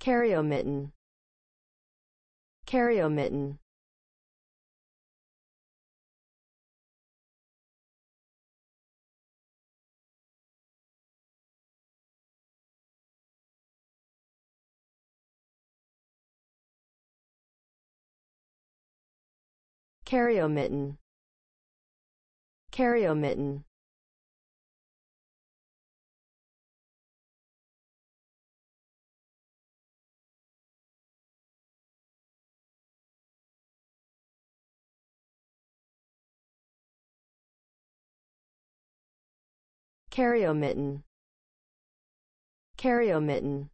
Carriomitten. Carriomitten. Carriomitten. Carriomitten. Carriomitten. Carriomitten.